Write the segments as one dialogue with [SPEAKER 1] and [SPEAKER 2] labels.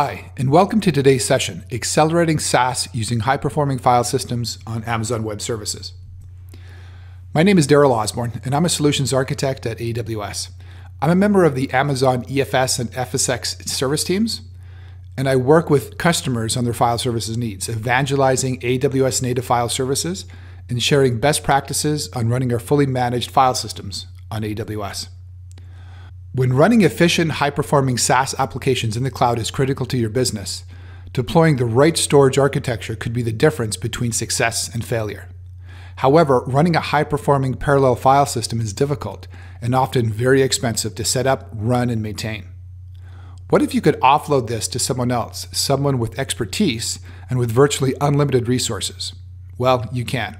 [SPEAKER 1] Hi, and welcome to today's session Accelerating SAS Using High Performing File Systems on Amazon Web Services. My name is Darryl Osborne, and I'm a solutions architect at AWS. I'm a member of the Amazon EFS and FSx service teams, and I work with customers on their file services needs, evangelizing AWS native file services and sharing best practices on running our fully managed file systems on AWS. When running efficient, high performing SAS applications in the cloud is critical to your business, deploying the right storage architecture could be the difference between success and failure. However, running a high performing parallel file system is difficult and often very expensive to set up, run, and maintain. What if you could offload this to someone else, someone with expertise and with virtually unlimited resources? Well, you can.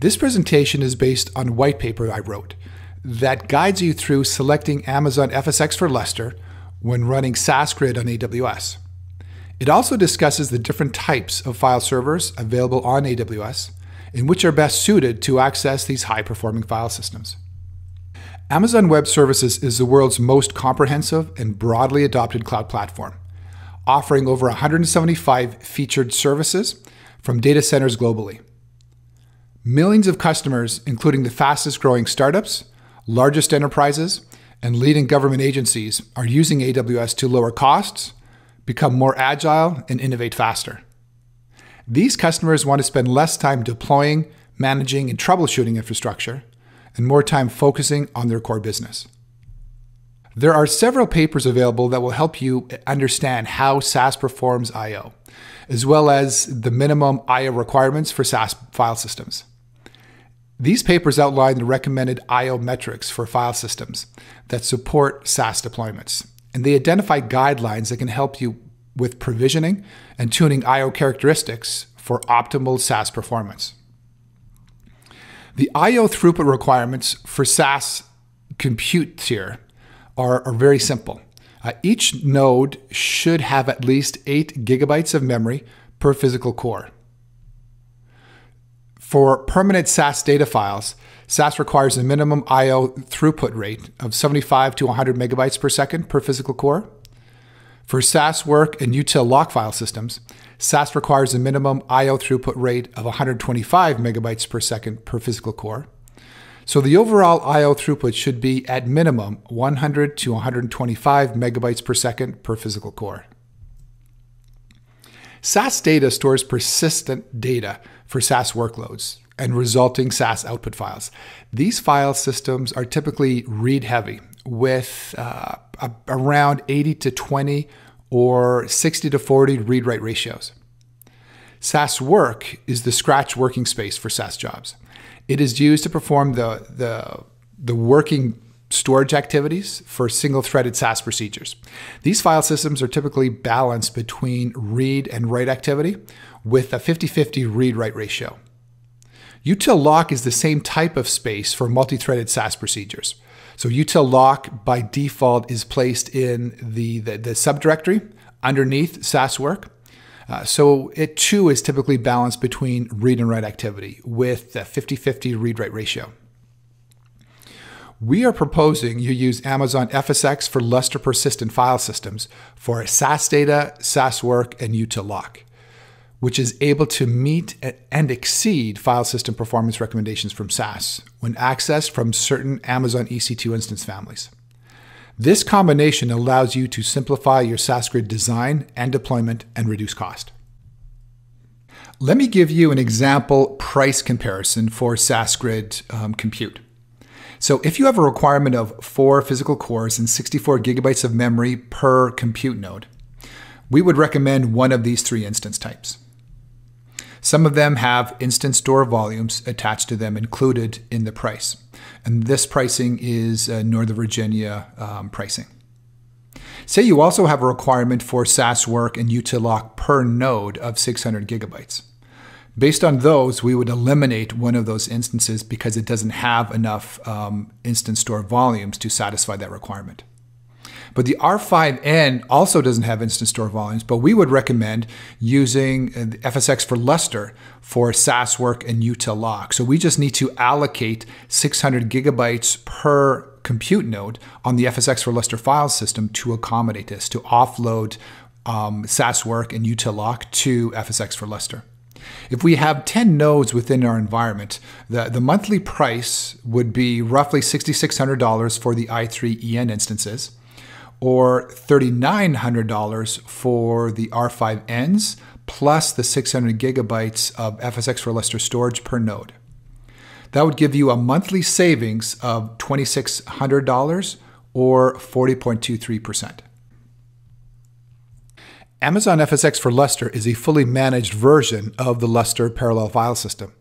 [SPEAKER 1] This presentation is based on a white paper I wrote that guides you through selecting Amazon FSx for Lustre when running SAS Grid on AWS. It also discusses the different types of file servers available on AWS and which are best suited to access these high performing file systems. Amazon Web Services is the world's most comprehensive and broadly adopted cloud platform, offering over 175 featured services from data centers globally. Millions of customers, including the fastest growing startups, largest enterprises, and leading government agencies are using AWS to lower costs, become more agile, and innovate faster. These customers want to spend less time deploying, managing, and troubleshooting infrastructure, and more time focusing on their core business. There are several papers available that will help you understand how SAS performs I/O, as well as the minimum I/O requirements for SAS file systems. These papers outline the recommended I/O metrics for file systems that support SAS deployments, and they identify guidelines that can help you with provisioning and tuning I/O characteristics for optimal SAS performance. The I/O throughput requirements for SAS compute tier are, are very simple. Uh, each node should have at least 8 gigabytes of memory per physical core. For permanent SAS data files, SAS requires a minimum I/O throughput rate of 75 to 100 megabytes per second per physical core. For SAS work and util lock file systems, SAS requires a minimum I/O throughput rate of 125 megabytes per second per physical core. So the overall I/O throughput should be at minimum 100 to 125 megabytes per second per physical core. SAS data stores persistent data for SAS workloads and resulting SAS output files. These file systems are typically read heavy with uh, around 80 to 20 or 60 to 40 read write ratios. SAS work is the scratch working space for SAS jobs. It is used to perform the, the, the working storage activities for single threaded SAS procedures. These file systems are typically balanced between read and write activity with a 50 50 read write ratio. Util lock is the same type of space for multi threaded SAS procedures. So util lock by default is placed in the, the, the subdirectory underneath SAS work. Uh, so it too is typically balanced between read and write activity with a 50 50 read write ratio. We are proposing you use Amazon FSx for Lustre persistent file systems for SAS data, SAS work, and util lock, which is able to meet and exceed file system performance recommendations from SAS when accessed from certain Amazon EC2 instance families. This combination allows you to simplify your SAS grid design and deployment and reduce cost. Let me give you an example price comparison for SAS grid um, compute. So if you have a requirement of four physical cores and 64 gigabytes of memory per compute node, we would recommend one of these three instance types. Some of them have instance store volumes attached to them included in the price. And this pricing is uh, Northern Virginia um, pricing. Say you also have a requirement for SAS work and Utilock per node of 600 gigabytes. Based on those, we would eliminate one of those instances because it doesn't have enough um, instance store volumes to satisfy that requirement. But the R5N also doesn't have instance store volumes, but we would recommend using uh, FSx for Lustre for SAS work and util lock. So we just need to allocate 600 gigabytes per compute node on the FSx for Lustre file system to accommodate this, to offload um, SASWork and Utilock to FSX for Lustre. If we have 10 nodes within our environment, the, the monthly price would be roughly $6,600 for the i3 EN instances, or $3,900 for the R5Ns, plus the 600 gigabytes of FSX for Lustre storage per node. That would give you a monthly savings of $2,600 or 40.23%. Amazon FSX for Lustre is a fully managed version of the Lustre parallel file system.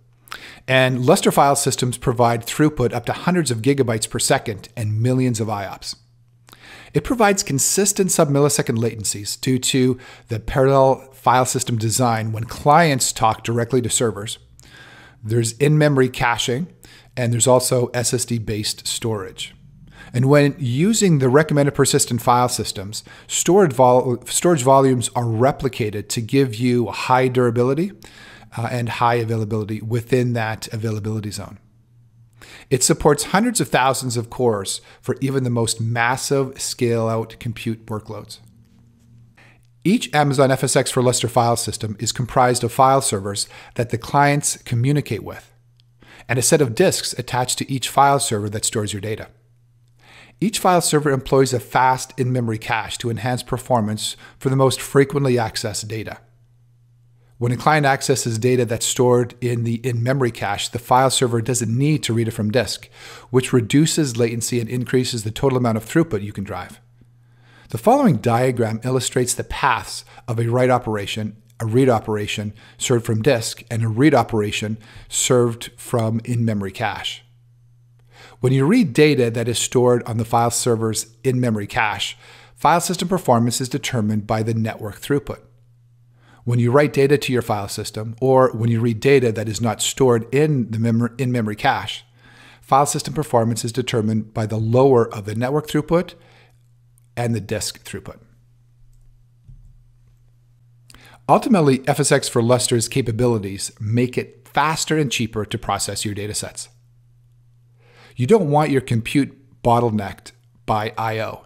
[SPEAKER 1] And Lustre file systems provide throughput up to hundreds of gigabytes per second and millions of IOPS. It provides consistent sub-millisecond latencies due to the parallel file system design when clients talk directly to servers. There's in-memory caching, and there's also SSD-based storage. And when using the recommended persistent file systems, storage, vol storage volumes are replicated to give you high durability uh, and high availability within that availability zone. It supports hundreds of thousands of cores for even the most massive scale out compute workloads. Each Amazon FSX for Lustre file system is comprised of file servers that the clients communicate with, and a set of disks attached to each file server that stores your data. Each file server employs a fast in memory cache to enhance performance for the most frequently accessed data. When a client accesses data that's stored in the in memory cache, the file server doesn't need to read it from disk, which reduces latency and increases the total amount of throughput you can drive. The following diagram illustrates the paths of a write operation, a read operation served from disk, and a read operation served from in memory cache. When you read data that is stored on the file server's in memory cache, file system performance is determined by the network throughput. When you write data to your file system, or when you read data that is not stored in the in memory cache, file system performance is determined by the lower of the network throughput and the disk throughput. Ultimately, FSX for Lustre's capabilities make it faster and cheaper to process your datasets. You don't want your compute bottlenecked by I.O.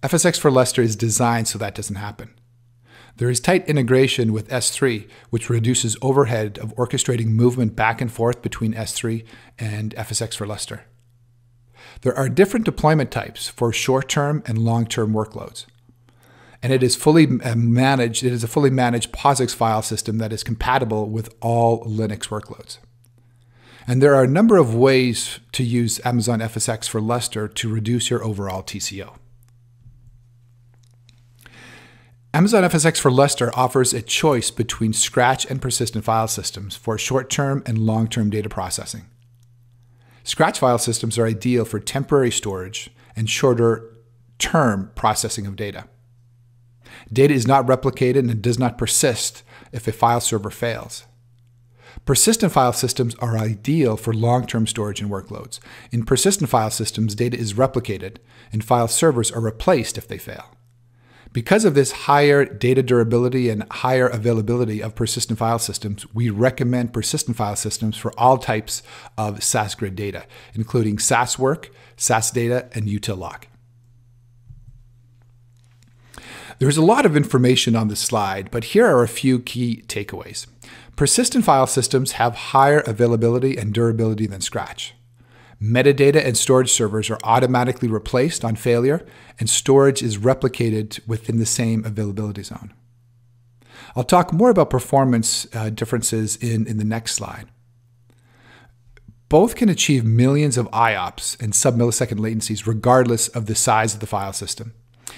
[SPEAKER 1] FSX for Lustre is designed so that doesn't happen. There is tight integration with S3, which reduces overhead of orchestrating movement back and forth between S3 and FSX for Lustre. There are different deployment types for short-term and long-term workloads. And it is fully uh, managed, it is a fully managed POSIX file system that is compatible with all Linux workloads. And there are a number of ways to use Amazon FSX for Lustre to reduce your overall TCO. Amazon FSX for Lustre offers a choice between Scratch and persistent file systems for short-term and long-term data processing. Scratch file systems are ideal for temporary storage and shorter-term processing of data. Data is not replicated and does not persist if a file server fails. Persistent file systems are ideal for long-term storage and workloads. In persistent file systems, data is replicated, and file servers are replaced if they fail. Because of this higher data durability and higher availability of persistent file systems, we recommend persistent file systems for all types of SAS Grid data, including SAS work, SAS Data, and Utilock. There's a lot of information on this slide, but here are a few key takeaways. Persistent file systems have higher availability and durability than Scratch. Metadata and storage servers are automatically replaced on failure, and storage is replicated within the same availability zone. I'll talk more about performance uh, differences in, in the next slide. Both can achieve millions of IOPS and sub-millisecond latencies regardless of the size of the file system.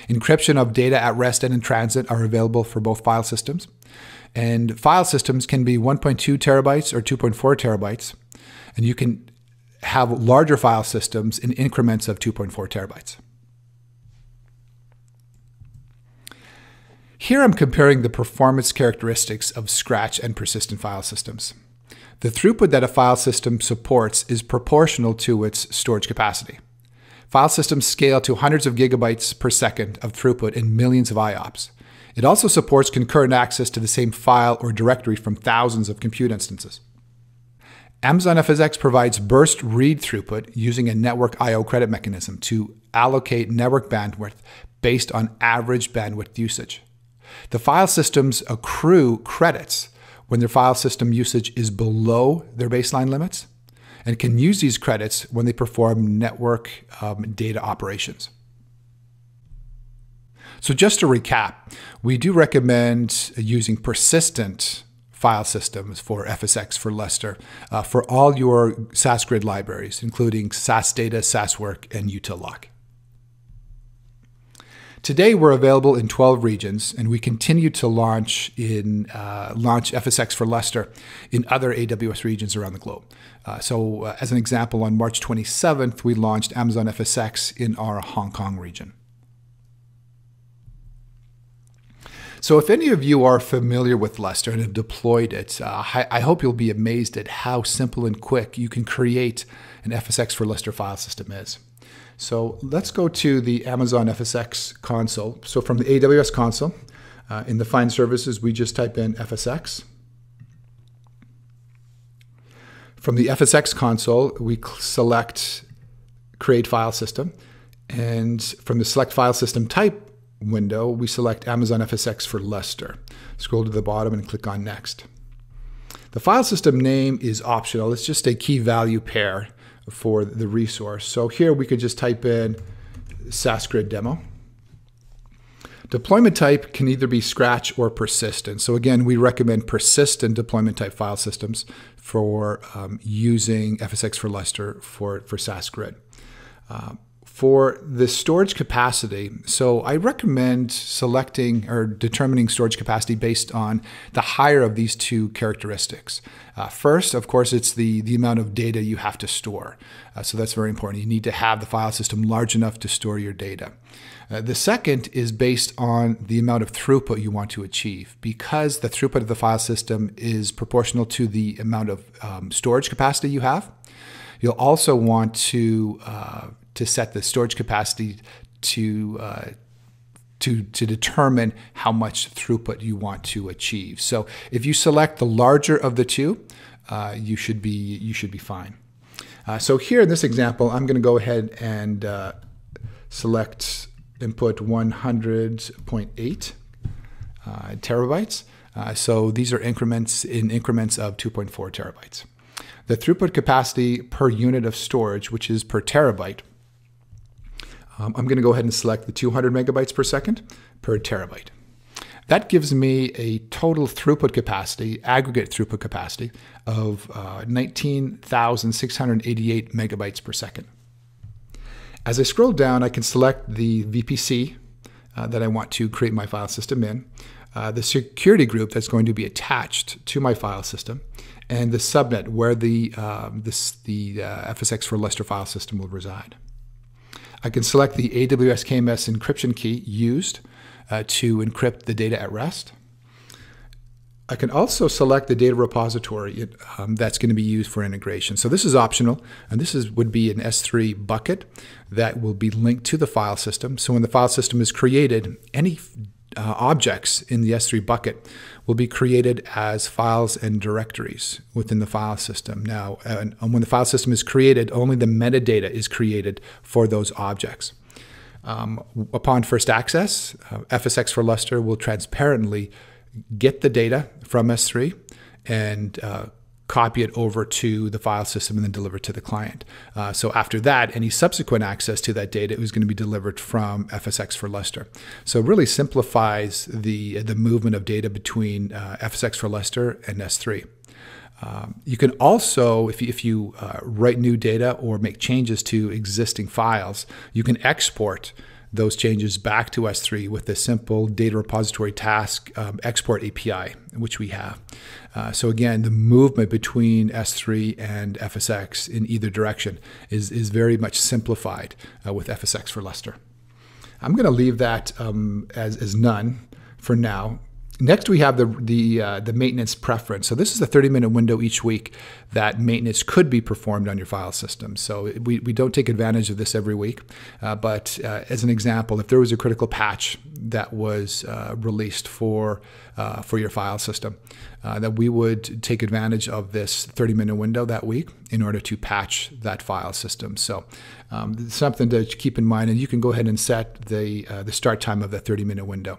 [SPEAKER 1] Encryption of data at rest and in transit are available for both file systems. And file systems can be 1.2 terabytes or 2.4 terabytes. And you can have larger file systems in increments of 2.4 terabytes. Here I'm comparing the performance characteristics of Scratch and persistent file systems. The throughput that a file system supports is proportional to its storage capacity. File systems scale to hundreds of gigabytes per second of throughput and millions of IOPS. It also supports concurrent access to the same file or directory from thousands of compute instances. Amazon FSX provides burst read throughput using a network I/O credit mechanism to allocate network bandwidth based on average bandwidth usage. The file systems accrue credits when their file system usage is below their baseline limits and can use these credits when they perform network um, data operations. So just to recap, we do recommend using persistent file systems for FSX for Lustre uh, for all your SAS Grid libraries, including SAS Data, SAS Work, and Utililock. Today, we're available in 12 regions, and we continue to launch in uh, launch FSX for Lustre in other AWS regions around the globe. Uh, so, uh, as an example, on March 27th, we launched Amazon FSX in our Hong Kong region. So, if any of you are familiar with Lustre and have deployed it, uh, I, hope you'll be amazed at how simple and quick you can create an FSX for Lustre file system is. So let's go to the Amazon FSX console. So from the AWS console, uh, in the Find Services, we just type in FSX. From the FSX console, we select Create File System. And from the Select File System Type window, we select Amazon FSX for Lustre. Scroll to the bottom and click on Next. The file system name is optional. It's just a key value pair for the resource. So here we could just type in SAS Grid demo. Deployment type can either be scratch or persistent. So again, we recommend persistent deployment type file systems for um, using FSX for Lustre for, for SAS Grid. Uh, for the storage capacity, so I recommend selecting or determining storage capacity based on the higher of these two characteristics. Uh, first, of course, it's the, the amount of data you have to store. Uh, so that's very important. You need to have the file system large enough to store your data. Uh, the second is based on the amount of throughput you want to achieve. Because the throughput of the file system is proportional to the amount of um, storage capacity you have, you'll also want to uh, to set the storage capacity to uh, to, to determine how much throughput you want to achieve. So if you select the larger of the two, uh, you should be you should be fine. Uh, so here in this example, I'm going to go ahead and uh, select input 100.8 uh, terabytes. Uh, so these are increments in increments of 2.4 terabytes. The throughput capacity per unit of storage, which is per terabyte, um, I'm going to go ahead and select the 200 megabytes per second per terabyte. That gives me a total throughput capacity, aggregate throughput capacity, of uh, 19,688 megabytes per second. As I scroll down, I can select the VPC uh, that I want to create my file system in, uh, the security group that's going to be attached to my file system, and the subnet where the, um, this, the uh, FSX for Lustre file system will reside. I can select the AWS KMS encryption key used uh, to encrypt the data at rest. I can also select the data repository um, that's going to be used for integration. So this is optional, and this is would be an S3 bucket that will be linked to the file system. So when the file system is created, any uh, objects in the S3 bucket will be created as files and directories within the file system. Now, uh, when the file system is created, only the metadata is created for those objects. Um, upon first access, uh, FSX for Lustre will transparently get the data from S3 and uh, copy it over to the file system and then deliver it to the client. Uh, so after that, any subsequent access to that data is going to be delivered from FSX for Lustre. So it really simplifies the, the movement of data between uh, FSX for Lustre and S3. Um, you can also, if you, if you uh, write new data or make changes to existing files, you can export those changes back to S3 with the simple data repository task um, export API, which we have. Uh, so again, the movement between S3 and FSX in either direction is, is very much simplified uh, with FSX for Lustre. I'm going to leave that um, as, as none for now Next, we have the the uh, the maintenance preference. So this is a 30 minute window each week that maintenance could be performed on your file system. So we, we don't take advantage of this every week, uh, but uh, as an example, if there was a critical patch that was uh, released for uh, for your file system, uh, that we would take advantage of this 30 minute window that week in order to patch that file system. So um, something to keep in mind, and you can go ahead and set the the start time of that 30 minute window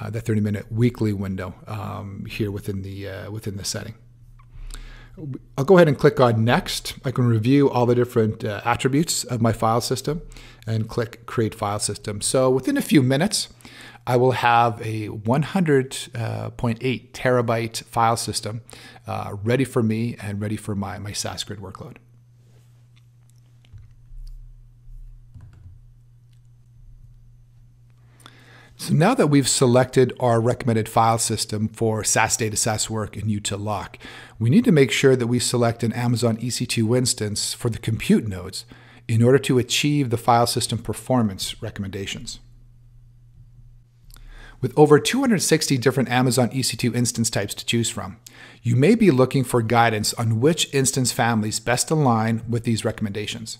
[SPEAKER 1] uh, that 30 minute weekly window um, here within the uh, within the setting. I'll go ahead and click on next. I can review all the different uh, attributes of my file system and click create file system. So within a few minutes, I will have a 100.8 uh, terabyte file system uh, ready for me and ready for my, my SAS Grid workload. So now that we've selected our recommended file system for SAS Data SAS Work and Utilock, we need to make sure that we select an Amazon EC2 instance for the compute nodes in order to achieve the file system performance recommendations. With over 260 different Amazon EC2 instance types to choose from, you may be looking for guidance on which instance families best align with these recommendations.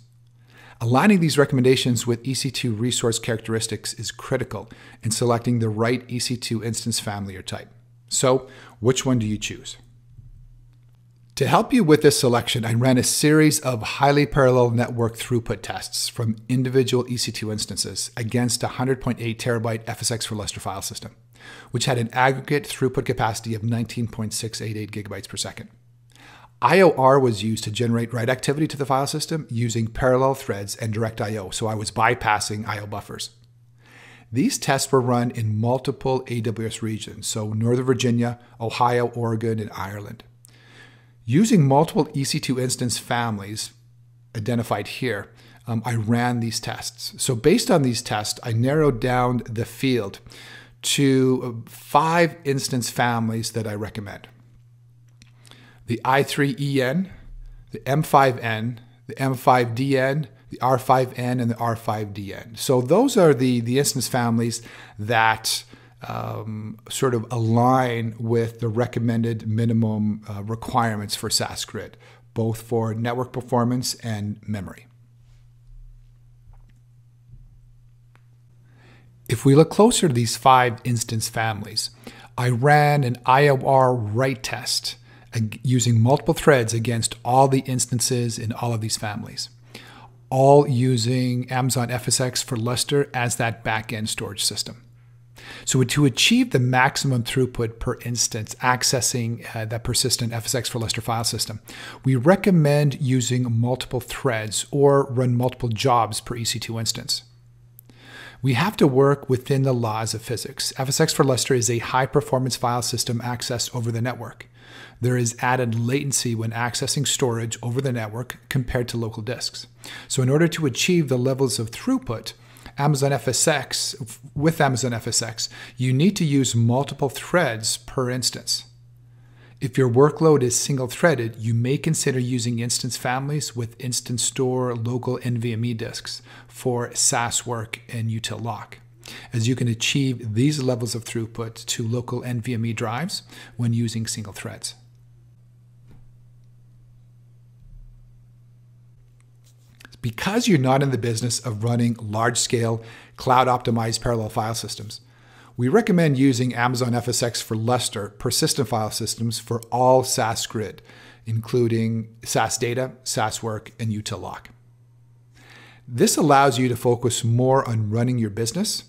[SPEAKER 1] Aligning these recommendations with EC2 resource characteristics is critical in selecting the right EC2 instance family or type. So, which one do you choose? To help you with this selection, I ran a series of highly parallel network throughput tests from individual EC2 instances against a 100.8 terabyte FSx for Lustre file system, which had an aggregate throughput capacity of 19.688 gigabytes per second. IOR was used to generate write activity to the file system using parallel threads and direct IO, so I was bypassing IO buffers. These tests were run in multiple AWS regions, so Northern Virginia, Ohio, Oregon, and Ireland. Using multiple EC2 instance families identified here, um, I ran these tests. So based on these tests, I narrowed down the field to five instance families that I recommend the i3EN, the M5N, the M5DN, the R5N, and the R5DN. So those are the, the instance families that um, sort of align with the recommended minimum uh, requirements for SAS Grid, both for network performance and memory. If we look closer to these five instance families, I ran an IOR write test using multiple threads against all the instances in all of these families, all using Amazon FSx for Lustre as that backend storage system. So to achieve the maximum throughput per instance accessing uh, that persistent FSx for Lustre file system, we recommend using multiple threads or run multiple jobs per EC2 instance. We have to work within the laws of physics. FSx for Lustre is a high performance file system accessed over the network there is added latency when accessing storage over the network compared to local disks. So in order to achieve the levels of throughput, Amazon FSx, with Amazon FSx, you need to use multiple threads per instance. If your workload is single threaded, you may consider using instance families with Instance Store local NVMe disks for SAS work and util lock, as you can achieve these levels of throughput to local NVMe drives when using single threads. because you're not in the business of running large scale, cloud optimized parallel file systems. We recommend using Amazon FSx for Lustre persistent file systems for all SAS grid, including SAS data, SAS work, and util lock. This allows you to focus more on running your business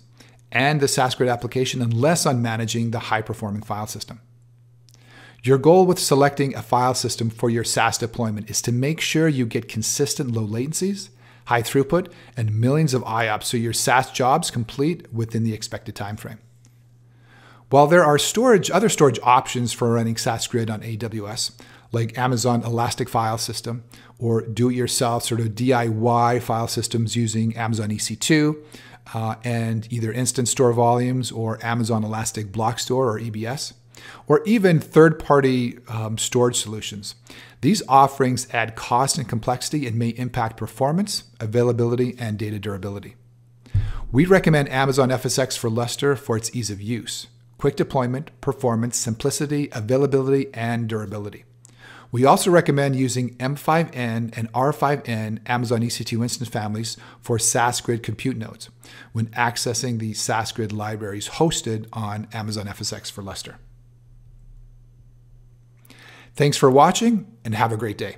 [SPEAKER 1] and the SAS grid application unless less on managing the high performing file system. Your goal with selecting a file system for your SAS deployment is to make sure you get consistent low latencies, high throughput, and millions of IOPS so your SAS jobs complete within the expected time frame. While there are storage, other storage options for running SAS Grid on AWS, like Amazon Elastic File System or do-it-yourself sort of DIY file systems using Amazon EC2 uh, and either Instance Store Volumes or Amazon Elastic Block Store or EBS or even third party um, storage solutions. These offerings add cost and complexity and may impact performance, availability, and data durability. We recommend Amazon FSx for Lustre for its ease of use, quick deployment, performance, simplicity, availability, and durability. We also recommend using M5N and R5N Amazon EC2 instance families for SAS Grid compute nodes when accessing the SAS Grid libraries hosted on Amazon FSx for Lustre. Thanks for watching and have a great day.